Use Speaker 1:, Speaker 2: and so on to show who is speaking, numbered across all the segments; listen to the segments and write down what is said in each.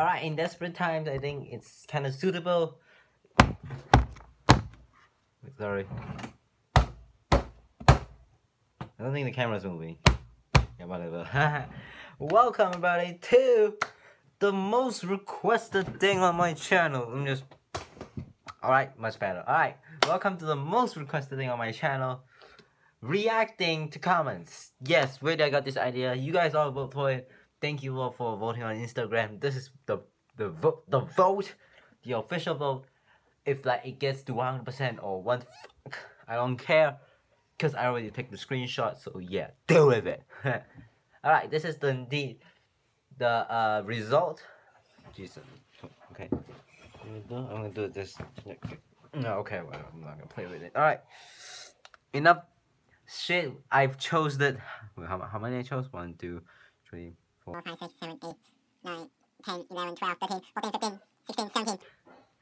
Speaker 1: Alright, in desperate times, I think it's kind of suitable. Sorry. I don't think the camera's moving. Yeah, whatever. Welcome, everybody, to the most requested thing on my channel. I'm just. Alright, much better. Alright, welcome to the most requested thing on my channel reacting to comments. Yes, where did I got this idea? You guys all vote for it. Thank you all for voting on Instagram. This is the the vote the vote, the official vote. If like it gets to 100% or one, I don't care, cause I already took the screenshot. So yeah, deal with it. all right, this is the the the uh result. Jesus. Okay. I'm gonna do, this. No, okay, well, I'm not gonna play with it. All right. Enough shit, I've chosen it. Wait, how, how many I chose? 1, 2, 3, 4,
Speaker 2: 5, 6, 7, 8, 9, 10, 11, 12, 13, 14, 15, 16, 17.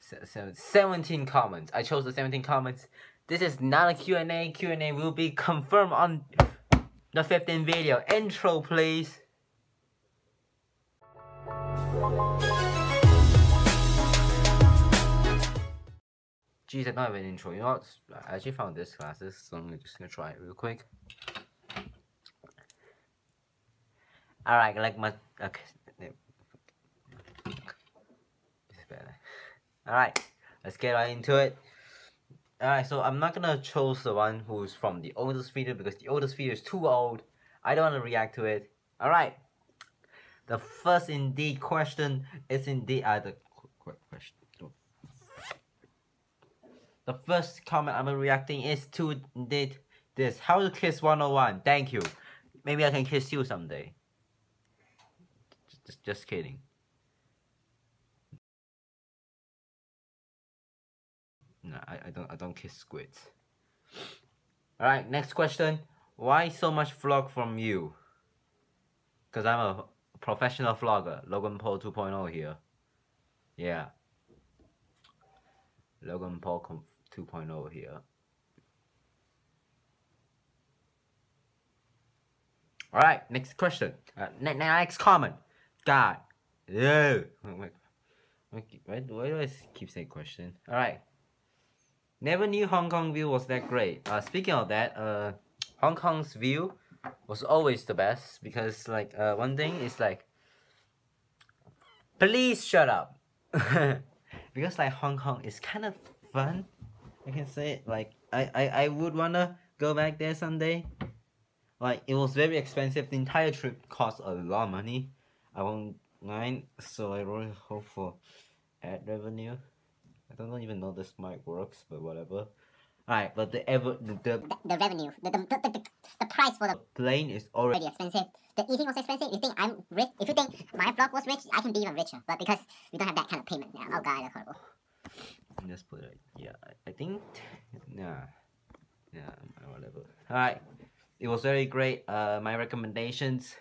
Speaker 1: Se 17 comments. I chose the 17 comments. This is not a Q&A. Q&A will be confirmed on the 15th video. Intro, please. Geez, I don't have an intro. You know what? I actually found this glasses, so I'm just gonna try it real quick. Alright, like my okay. Alright, let's get right into it. Alright, so I'm not gonna choose the one who's from the oldest video because the oldest video is too old. I don't wanna react to it. Alright. The first indeed question is indeed uh, the question the first comment I'm reacting is to indeed this. How to kiss 101. Thank you. Maybe I can kiss you someday. Just, just kidding. No, I, I don't I don't kiss squids. Alright, next question. Why so much vlog from you? Because I'm a professional vlogger. Logan Paul 2.0 here. Yeah. Logan Paul 2.0 here. Alright, next question. Uh, ne next comment. God. Ew. Why, why, do I keep saying question? Alright. Never knew Hong Kong view was that great. Uh, speaking of that, uh, Hong Kong's view was always the best because like uh, one thing is like please shut up because like Hong Kong is kind of fun I can say like I, I, I would wanna go back there someday. Like it was very expensive. The entire trip cost a lot of money. I won't so I really hope for ad revenue. I don't even know this mic works, but whatever. Alright, but the ever the, the
Speaker 2: the, revenue, the, the, the, the, price for the
Speaker 1: plane is already
Speaker 2: expensive. The eating was expensive. You think I'm rich? If you think my vlog was rich, I can be even richer. But because we don't have that kind of payment now, oh god, that's horrible
Speaker 1: just put it yeah I, I think yeah yeah whatever all right it was very great uh my recommendations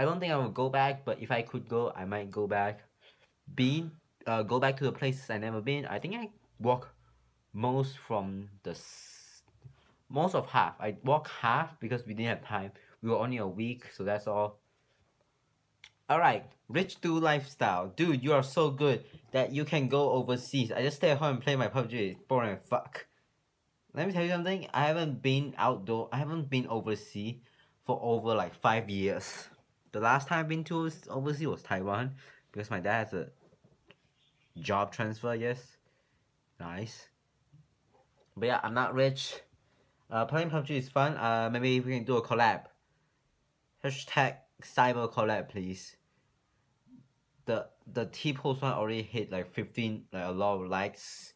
Speaker 1: I don't think I will go back but if I could go I might go back Be uh go back to the places I never been I think I walk most from the most of half I walk half because we didn't have time we were only a week so that's all Alright, Rich Do Lifestyle. Dude, you are so good that you can go overseas. I just stay at home and play my PUBG. It's boring fuck. Let me tell you something. I haven't been outdoor. I haven't been overseas for over like five years. The last time I've been to overseas was Taiwan because my dad has a job transfer. Yes, nice. But yeah, I'm not rich. Uh, playing PUBG is fun. Uh, maybe we can do a collab. Hashtag cyber collab, please the the T post one already hit like 15 like a lot of likes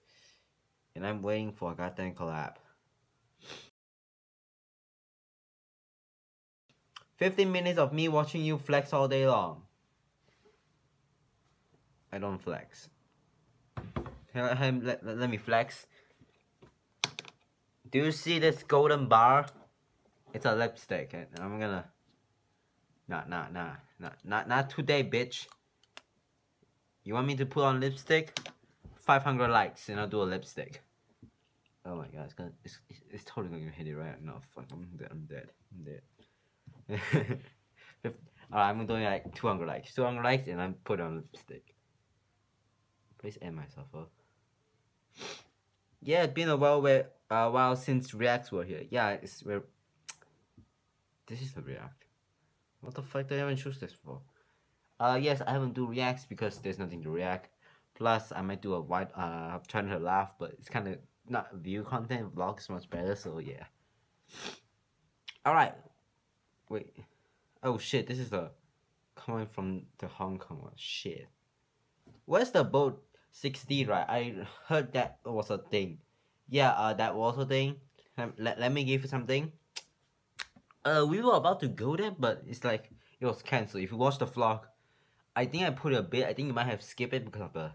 Speaker 1: and I'm waiting for a goddamn collab. 15 minutes of me watching you flex all day long. I don't flex. Let, let, let me flex. Do you see this golden bar? It's a lipstick and I'm gonna... Nah, nah, nah, nah, not, not today, bitch. You want me to put on lipstick? 500 likes and I'll do a lipstick. Oh my god, it's gonna, it's, it's totally gonna hit it right now. Fuck, I'm dead, I'm dead, I'm dead. I'm doing like 200 likes. 200 likes and I'm put on lipstick. Please end myself up. Yeah, it's been a while where a while since reacts were here. Yeah, it's where this is a react. What the fuck did I even choose this for? Uh yes, I haven't do reacts because there's nothing to react. Plus I might do a wide uh trying to laugh, but it's kinda not view content, vlog is much better, so yeah. Alright. Wait. Oh shit, this is the coming from the Hong Kong one. Shit. Where's the boat 60 right? I heard that was a thing. Yeah, uh that was a thing. Let, let, me give you something. Uh we were about to go there, but it's like it was cancelled. If you watch the vlog, I think I put a bit, I think you might have skipped it because of the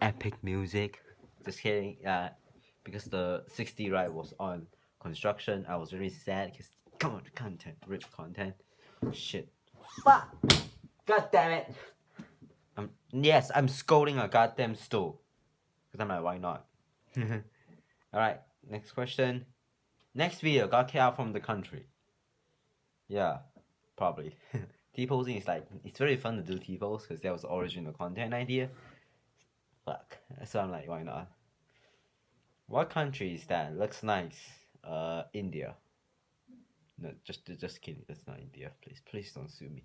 Speaker 1: epic music. Just kidding. Yeah, because the 60 ride was on construction. I was really sad because come on, content, rich content. Shit. Fuck. God damn it. I'm yes, I'm scolding a goddamn stool. Cause I'm like, why not? Alright, next question. Next video got kicked out from the country. Yeah, probably. T-posing is like it's very fun to do T-pose because that was the original content idea. Fuck. So I'm like, why not? What country is that? Looks nice. Uh, India. No, just just kidding. That's not India. Please, please don't sue me.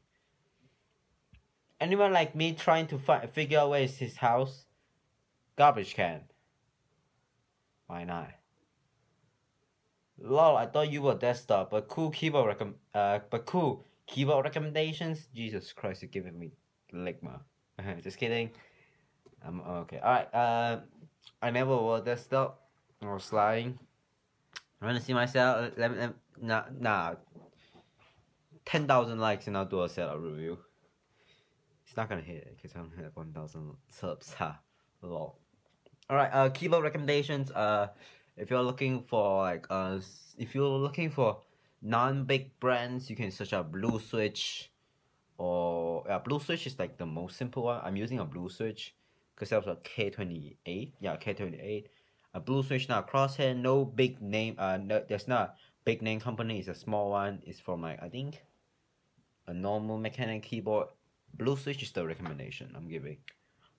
Speaker 1: Anyone like me trying to find figure out where is his house? Garbage can. Why not? Lol, I thought you were desktop, but cool keyboard recomm uh, but cool keyboard recommendations. Jesus Christ, you're giving me ligma. Just kidding. I'm okay. Alright, uh, I never wore desktop. I was lying. I want to see myself. Let me, let me nah, nah. 10,000 likes and I'll do a setup review. It's not gonna hit it because I don't have 1,000 subs. Ha, lol. Alright, uh, keyboard recommendations. Uh, if you're looking for like uh, if you're looking for non-big brands, you can search out Blue Switch. Or yeah, Blue Switch is like the most simple one. I'm using a Blue Switch because that was a K28. Yeah, K28. A Blue Switch now crosshair. No big name. Uh, no, there's not big name company. It's a small one. It's from like I think a normal mechanic keyboard. Blue Switch is the recommendation I'm giving.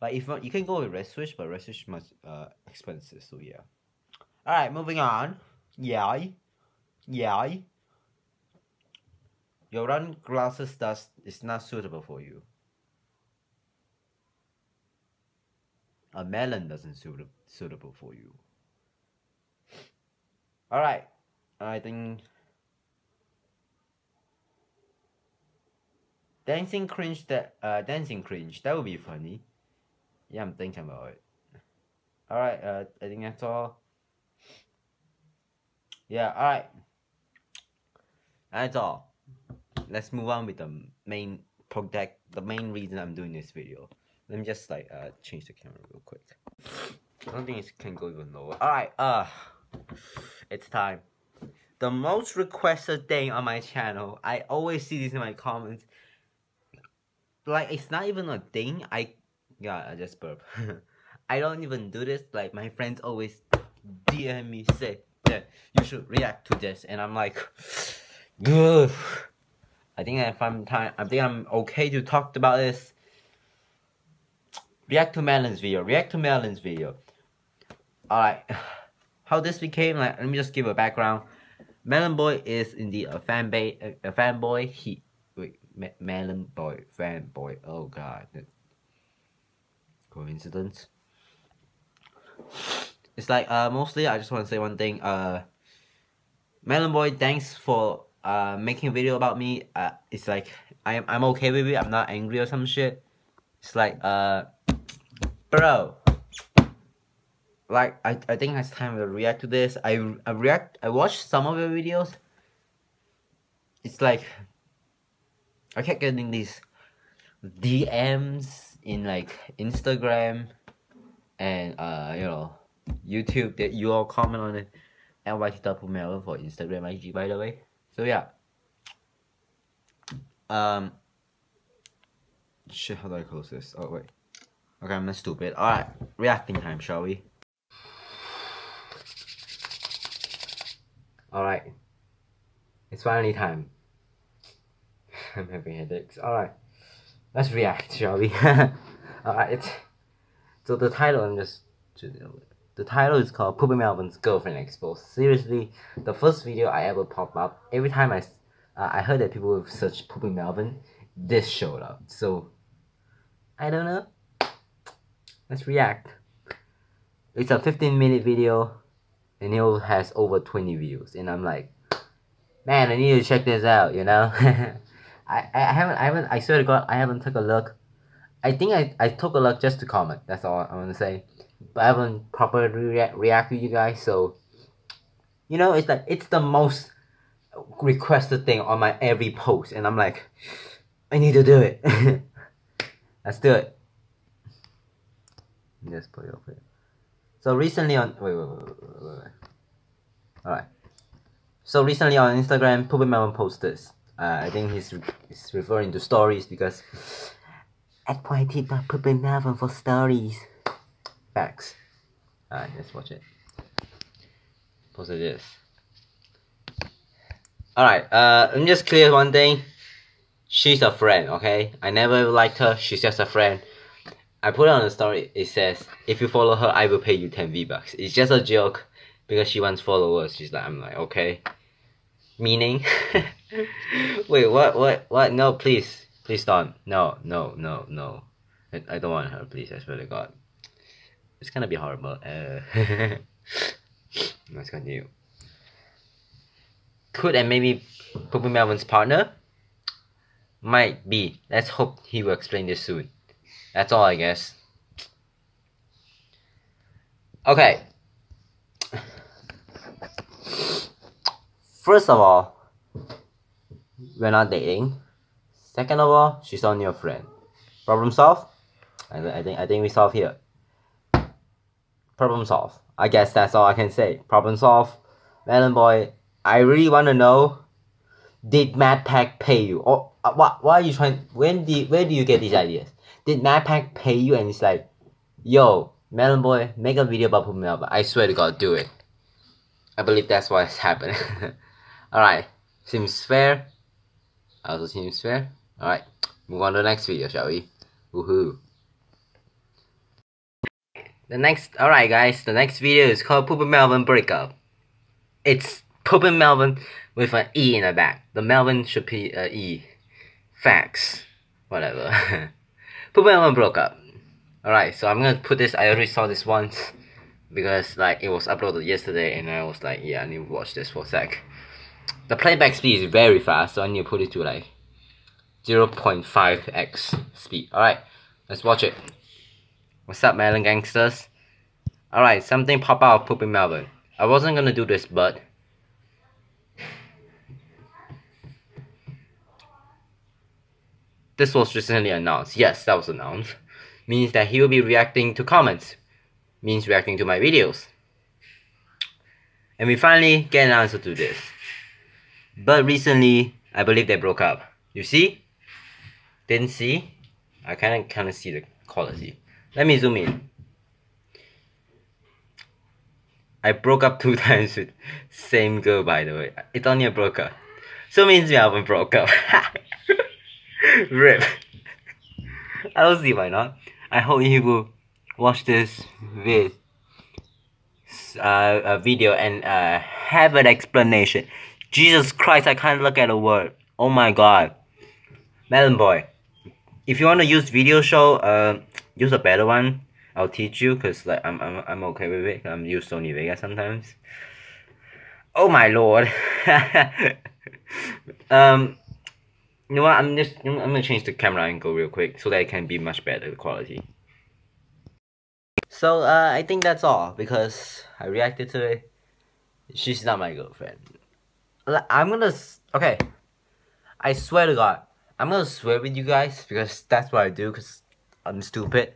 Speaker 1: Like if you can go with Red Switch, but Red Switch much uh expensive. So yeah. All right, moving on. Yeah, yeah. Your run glasses does is not suitable for you. A melon doesn't suit suitable for you. All right, I think dancing cringe that uh dancing cringe that would be funny. Yeah, I'm thinking about it. All right, uh, I think that's all. Yeah, all right. That's all. Let's move on with the main project, the main reason I'm doing this video. Let me just like uh change the camera real quick. I don't think it can go even lower. Alright, uh it's time. The most requested thing on my channel, I always see this in my comments. Like it's not even a thing. I yeah, I just burp. I don't even do this. Like my friends always DM me say that you should react to this and I'm like good. I think if I'm time I think I'm okay to talk about this react to Melon's video. React to Melon's video. Alright. How this became like let me just give a background. Melon Boy is indeed a fan fanboy a, a fanboy. He wait Me Melon Boy fanboy. Oh god. Coincidence. It's like uh mostly I just want to say one thing. Uh Melon Boy thanks for uh making a video about me. Uh it's like I'm I'm okay with it. I'm not angry or some shit. It's like uh bro like I, I think it's time to react to this. I, I react I watched some of your videos. It's like I kept getting these DMs in like Instagram and uh you know YouTube that you all comment on it. Double melon for Instagram IG by the way. So yeah. Um shit how do I close this? Oh wait. Okay, I'm not stupid. Alright, reacting time, shall we? Alright. It's finally time. I'm having headaches. Alright. Let's react, shall we? Alright. So the title I'm just the title is called Poopy Melvin's Girlfriend Exposed. Seriously, the first video I ever pop up, every time I uh, I heard that people would search Poopy Melvin, this showed up. So I don't know. Let's react. It's a 15 minute video and it has over 20 views. And I'm like man I need to check this out you know? I, I haven't I haven't I swear to god I haven't took a look. I think I, I took a look just to comment that's all I want to say. But I haven't properly react, react to you guys so you know it's like it's the most requested thing on my every post. And I'm like I need to do it. Let's do it. Just it over here so recently on wait wait wait wait wait, wait. Alright. So recently on Instagram, Poopy Melvin posted. Uh, I think he's, re he's referring to stories because at Poopy Melvin for stories. Facts. Alright, let's watch it. Posted this. Alright, uh, let me just clear one thing. She's a friend, okay? I never liked her, she's just a friend. I put it on the story. It says, if you follow her, I will pay you 10 V-Bucks. It's just a joke because she wants followers. She's like, I'm like, okay. Meaning? Wait, what, what, what? No, please. Please don't. No, no, no, no. I, I don't want her, please. I swear to God. It's gonna be horrible. Let's continue. Could and maybe Poopy Melvin's partner? Might be. Let's hope he will explain this soon. That's all, I guess. Okay. First of all, we're not dating. Second of all, she's only your friend. Problem solved? I, I think I think we solve here. Problem solved. I guess that's all I can say. Problem solved. Melon boy, I really want to know. Did MatPack pay you? Or uh, what? Why are you trying? When do where do you get these ideas? Did MatPack pay you and it's like, yo, Melon Boy, make a video about Poopy Melvin. I swear to God, do it. I believe that's what's happened. Alright, seems fair. Also seems fair. Alright, move on to the next video, shall we? Woohoo. The next, alright guys, the next video is called Poopy Melvin Breakup. It's Poopy Melvin with an E in the back. The Melvin should be a E. Facts. Whatever. Melvin broke up. Alright, so I'm gonna put this, I already saw this once because like it was uploaded yesterday and I was like, yeah, I need to watch this for a sec. The playback speed is very fast, so I need to put it to like 0.5x speed. Alright, let's watch it. What's up, Melon Gangsters? Alright, something pop out of Poopy Melvin. I wasn't gonna do this, but This was recently announced. Yes, that was announced. Means that he will be reacting to comments. Means reacting to my videos. And we finally get an answer to this. But recently, I believe they broke up. You see? Didn't see? I kinda kinda see the quality. Let me zoom in. I broke up two times with same girl by the way. It's only a broke up. So means we haven't broke up. Rip. I don't see why not. I hope you will watch this vid uh, a video and uh, have an explanation. Jesus Christ, I can't look at a word. Oh my god. Melon Boy. If you want to use video show, uh, use a better one. I'll teach you because like I'm, I'm, I'm okay with it. I'm use Sony Vegas sometimes. Oh my lord. um, you know what? I'm just I'm gonna change the camera angle real quick so that it can be much better quality. So uh, I think that's all because I reacted to it. She's not my girlfriend. I'm gonna okay. I swear to God, I'm gonna swear with you guys because that's what I do. Cause I'm stupid.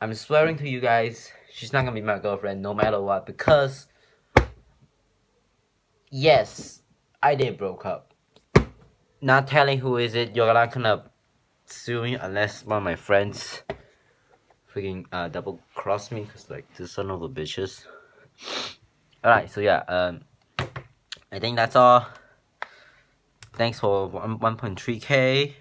Speaker 1: I'm swearing to you guys, she's not gonna be my girlfriend no matter what because yes, I did broke up not telling who is it, you're not gonna sue me unless one of my friends freaking uh, double cross me because like this son of a bitches. Alright, so yeah, um I think that's all. thanks for 1.3k.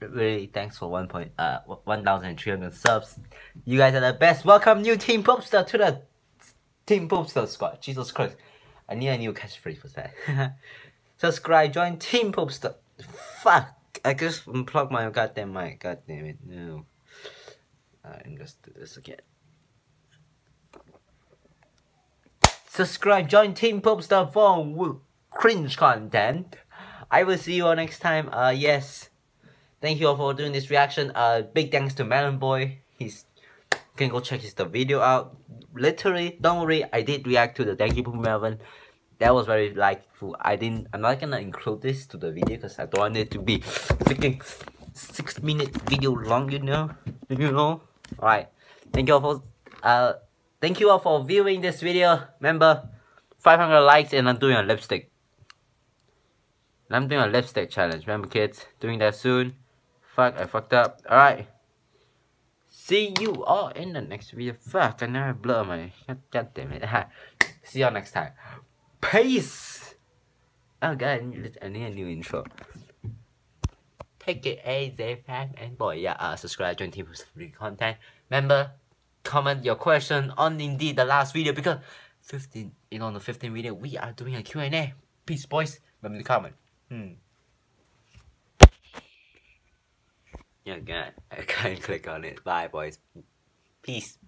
Speaker 1: Really, thanks for 1. Point, uh, 1,300 subs. You guys are the best. Welcome new Team Popstar to the Team Popstar squad. Jesus Christ. I need a new catchphrase for that. Subscribe, join Team Popstar. Fuck. I just unplugged my goddamn mic. God damn it. No. Alright, let's do this again. Subscribe, join Team Popstar for cringe content. I will see you all next time. Uh, yes. Thank you all for doing this reaction. Uh, big thanks to Melon Boy. He's can go check his the video out. Literally, don't worry. I did react to the Thank You Melvin. That was very like I didn't. I'm not gonna include this to the video because I don't want it to be freaking six minute video long. You know. You know. Alright. Thank you all for uh thank you all for viewing this video. Remember 500 likes and I'm doing a lipstick. I'm doing a lipstick challenge. Remember kids? Doing that soon. Fuck, I fucked up. Alright. See you all in the next video. Fuck, I never blur my god damn it. See you all next time. Peace! Oh god, I need a new intro take it easy, fam and boy. Yeah, uh, subscribe, join team for free content. Remember, comment your question on indeed the last video because 15 in on the 15 video we are doing a Q&A. Peace, boys. Remember to comment. Hmm. Yeah, God, I can't click on it. Bye, boys. Peace.